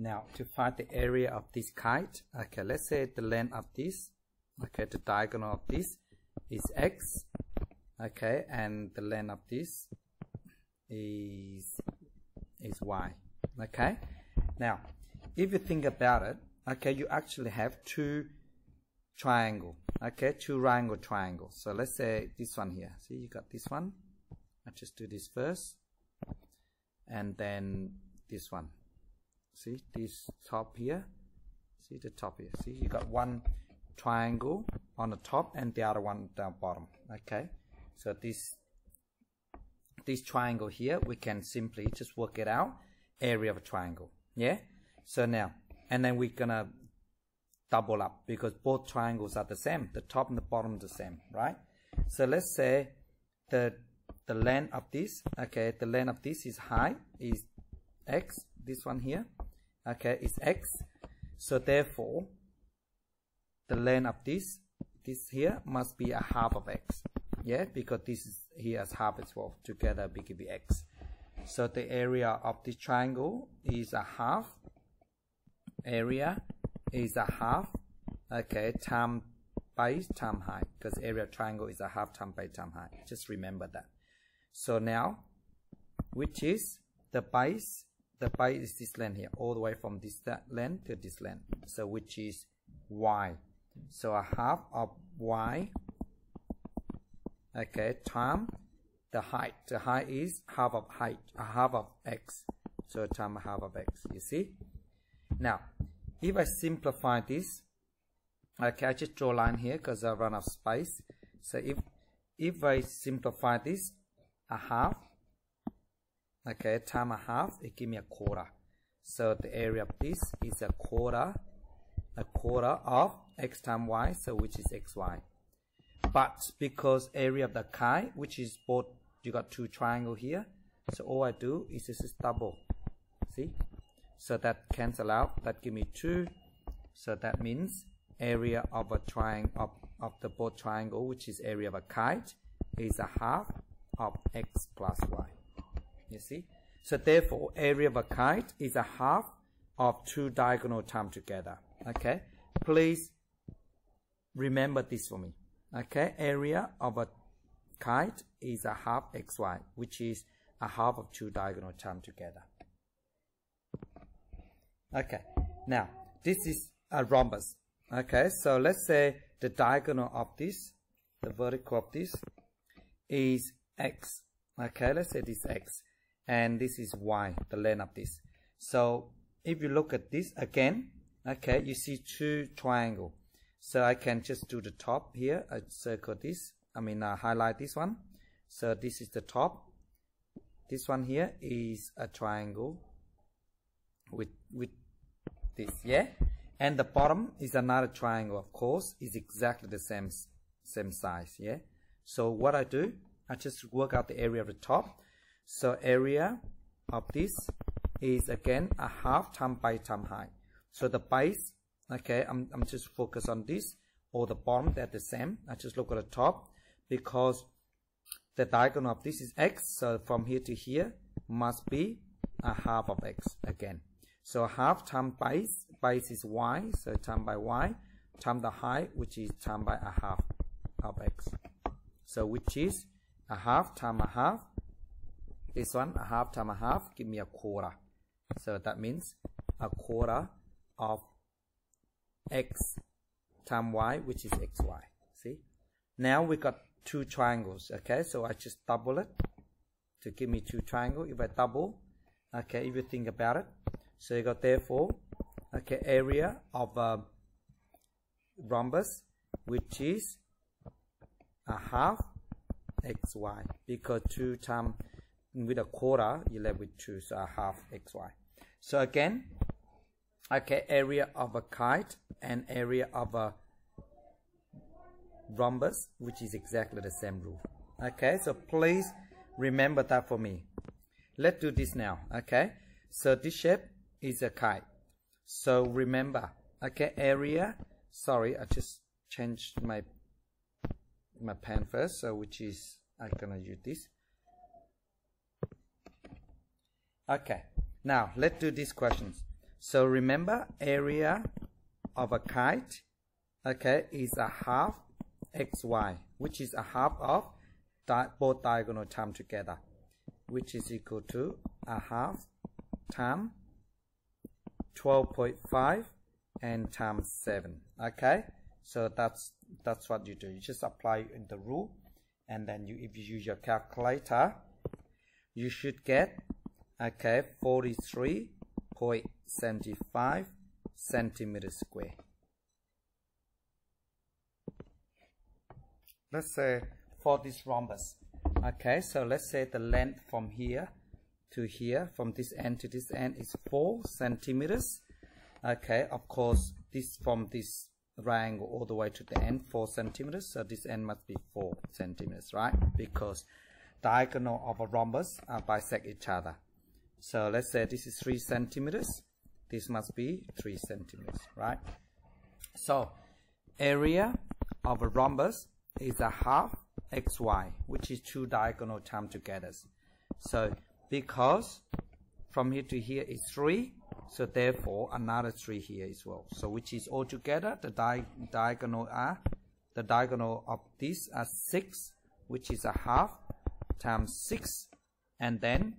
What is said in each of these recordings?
Now, to find the area of this kite, okay, let's say the length of this, okay, the diagonal of this is x, okay, and the length of this is is y, okay. Now, if you think about it, okay, you actually have two triangle, okay, two right triangle triangles. So let's say this one here. See, you got this one. I just do this first, and then this one see this top here? See the top here. See you got one triangle on the top and the other one down bottom. Okay? So this this triangle here we can simply just work it out area of a triangle. Yeah? So now and then we're gonna double up because both triangles are the same. The top and the bottom the same right? So let's say the the length of this okay the length of this is high is x this one here okay is x. So therefore the length of this this here must be a half of x. Yeah because this is here as half as well together we give x. So the area of this triangle is a half. Area is a half. Okay time base time height because area triangle is a half time base time height just remember that. So now which is the base the base is this length here, all the way from this length to this length. So which is y. So a half of y, okay, time the height. The height is half of height, a half of x. So time a half of x, you see? Now, if I simplify this, okay, I just draw a line here because I run out of space. So if if I simplify this, a half okay time a half it give me a quarter. So the area of this is a quarter a quarter of x times y so which is xy. But because area of the kite which is both you got two triangle here so all I do is this is double. See? So that cancel out that give me two. So that means area of a triangle of, of the both triangle which is area of a kite is a half of x plus y you see? So therefore, area of a kite is a half of two diagonal terms together. Okay? Please remember this for me. Okay? Area of a kite is a half xy, which is a half of two diagonal terms together. Okay. Now, this is a rhombus. Okay, so let's say the diagonal of this, the vertical of this, is x. Okay, let's say this x and this is y, the length of this. So if you look at this again, okay, you see two triangle. So I can just do the top here, I circle this, I mean I highlight this one. So this is the top. This one here is a triangle with, with this, yeah? And the bottom is another triangle, of course, is exactly the same, same size, yeah? So what I do, I just work out the area of the top so area of this is again a half time by time height. So the base, okay, I'm, I'm just focus on this or the bottom, they're the same. I just look at the top because the diagonal of this is x. So from here to here must be a half of x again. So half time base, base is y, so time by y, time the height, which is time by a half of x. So which is a half time a half this one, a half time a half, give me a quarter. So that means a quarter of x times y, which is xy. See? Now we got two triangles, okay? So I just double it to give me two triangles. If I double, okay, if you think about it. So you got therefore, okay, area of a rhombus, which is a half xy because two times with a quarter, you left with 2, so half xy. So again, okay, area of a kite and area of a rhombus, which is exactly the same rule. Okay, so please remember that for me. Let's do this now, okay? So this shape is a kite. So remember, okay, area, sorry, I just changed my my pen first, so which is, I'm gonna use this. Okay, now let's do these questions. So remember area of a kite, okay, is a half xy, which is a half of di both diagonal term together, which is equal to a half times 12.5 and times 7 okay? So that's that's what you do. You just apply the rule and then you if you use your calculator you should get okay 43.75 centimeters square. Let's say for this rhombus. Okay so let's say the length from here to here from this end to this end is 4 centimeters. Okay of course this from this triangle all the way to the end 4 centimeters so this end must be 4 centimeters right? Because diagonal of a rhombus uh, bisect each other so let's say this is 3 centimeters. This must be 3 centimeters right? So area of a rhombus is a half xy which is two diagonal times together. So because from here to here is 3 so therefore another 3 here as well. So which is altogether the di diagonal are the diagonal of this are 6 which is a half times 6 and then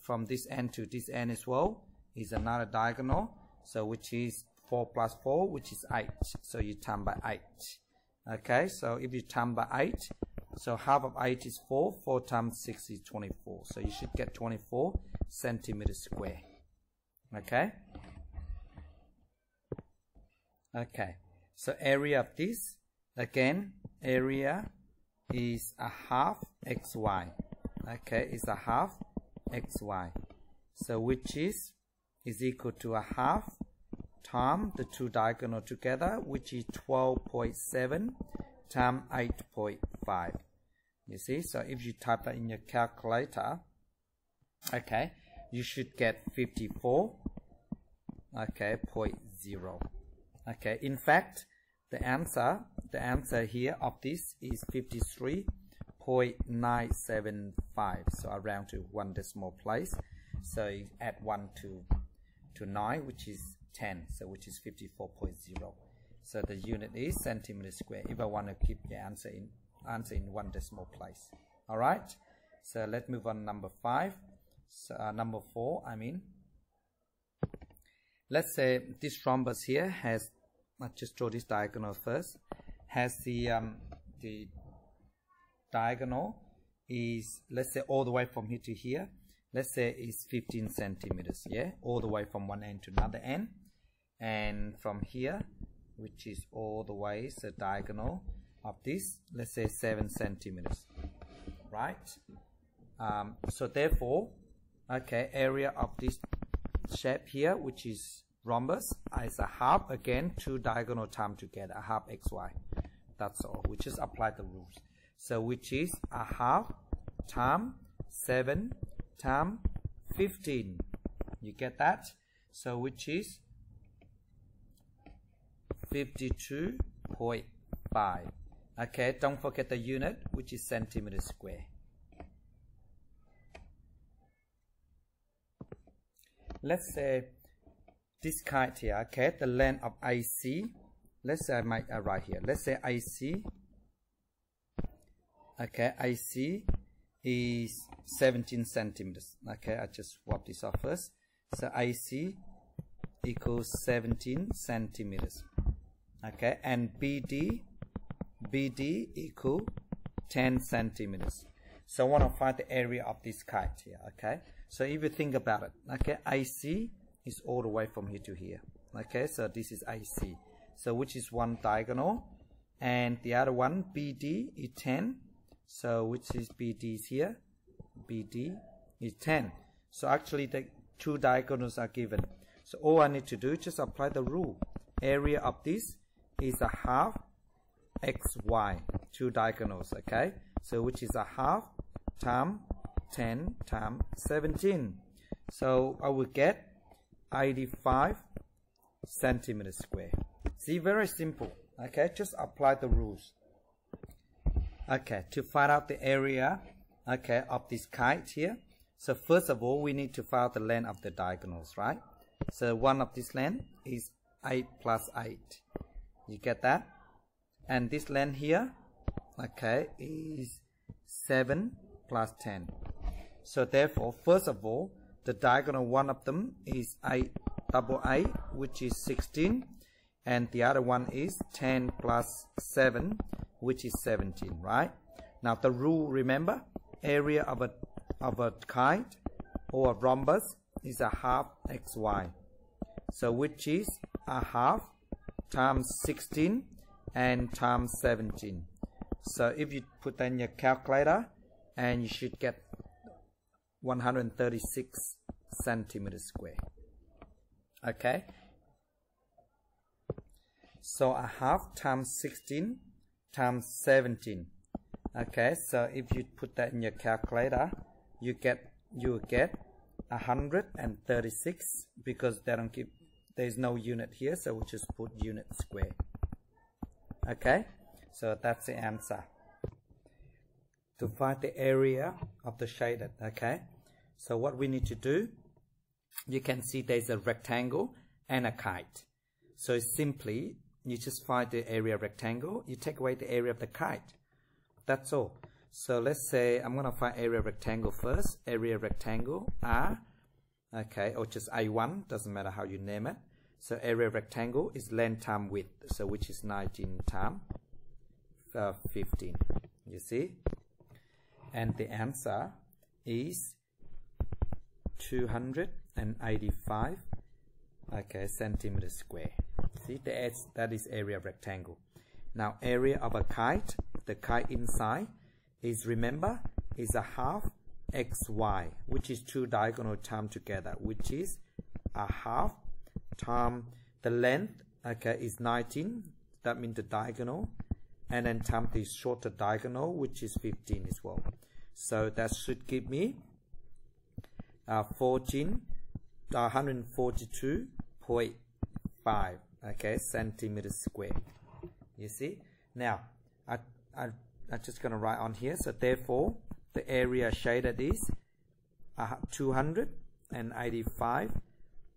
from this end to this end as well is another diagonal. So which is 4 plus 4 which is 8 so you times by 8 okay so if you times by 8 so half of 8 is 4 4 times 6 is 24 so you should get 24 centimeters square. Okay? Okay so area of this again area is a half xy okay is a half xy. So which is is equal to a half times the two diagonal together which is 12.7 times 8.5 you see? So if you type that in your calculator okay you should get 54 okay point zero. Okay in fact the answer the answer here of this is 53.975 so around to one decimal place. So you add 1 to to 9 which is 10 so which is 54.0 so the unit is centimeter square. If I want to keep the answer in answer in one decimal place. All right? So let's move on number five. So, uh, number four I mean. Let's say this rhombus here has let's just draw this diagonal first has the um, the diagonal is let's say all the way from here to here. Let's say is 15 centimeters yeah? All the way from one end to another end. And from here which is all the way so diagonal of this let's say 7 centimeters right? Um, so therefore okay area of this shape here which is rhombus is a half again two diagonal term together a half xy that's all we just apply the rules so which is a half time 7 time 15 you get that? So which is 52.5 okay don't forget the unit which is centimeter square. Let's say this kite here okay the length of IC let's say I might uh, write here. Let's say IC okay IC is 17 centimeters okay I just swap this off first so IC equals 17 centimeters okay and BD BD equal 10 centimeters so I want to find the area of this kite here okay so if you think about it, okay, IC is all the way from here to here. Okay, so this is IC. So which is one diagonal, and the other one BD is 10. So which is BD here? BD is 10. So actually the two diagonals are given. So all I need to do is just apply the rule. Area of this is a half xy, two diagonals, okay? So which is a half times 10 times 17. So I will get 85 centimeters square. See, very simple. Okay, just apply the rules. Okay, to find out the area, okay, of this kite here. So first of all, we need to find the length of the diagonals, right? So one of this length is 8 plus 8. You get that? And this length here, okay, is 7 plus 10. So therefore, first of all, the diagonal one of them is 8 double 8, which is 16. And the other one is 10 plus 7, which is 17, right? Now the rule, remember, area of a, of a kite or a rhombus is a half xy. So which is a half times 16 and times 17. So if you put in your calculator and you should get 136 centimeters square. Okay. So a half times 16 times 17. Okay, so if you put that in your calculator, you get you get 136 because they don't give there is no unit here so we just put unit square. Okay so that's the answer. To find the area of the shaded okay? So what we need to do you can see there's a rectangle and a kite. So simply you just find the area rectangle you take away the area of the kite. That's all. So let's say I'm gonna find area rectangle first. Area rectangle R okay or just A1 doesn't matter how you name it. So area rectangle is length times width so which is 19 times uh, 15 you see? And the answer is 285 okay centimeter square see that's that is area of rectangle. Now area of a kite the kite inside is remember is a half xy which is two diagonal time together which is a half time the length okay is 19 that means the diagonal and then time the shorter diagonal which is 15 as well. So that should give me uh, 14 uh, 142.5 okay centimeters square you see? Now I, I I'm just going to write on here. So therefore the area shaded is uh, 285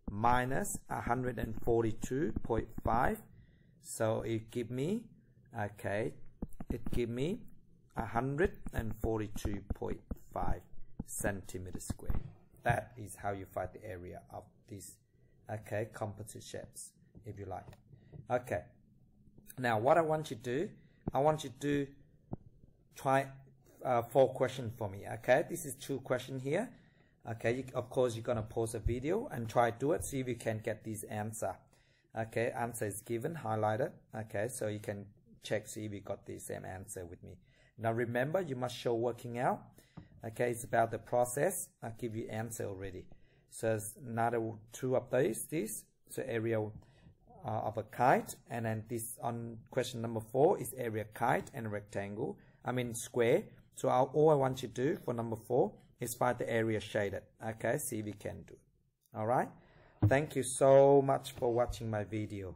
minus 142.5 so it give me okay it give me 142.5 centimeters square that is how you find the area of these okay composite shapes if you like. Okay. Now what I want you to do I want you to do try uh, four questions for me okay? This is two questions here. Okay you, of course you're gonna pause the video and try do it see if you can get this answer. Okay answer is given highlighted. Okay so you can check see if you got the same answer with me. Now remember you must show working out. Okay it's about the process. I'll give you answer already. So another two of these this so area uh, of a kite. And then this on question number four is area kite and rectangle I mean square. So I'll, all I want you to do for number four is find the area shaded. Okay see if you can do it. All right? Thank you so much for watching my video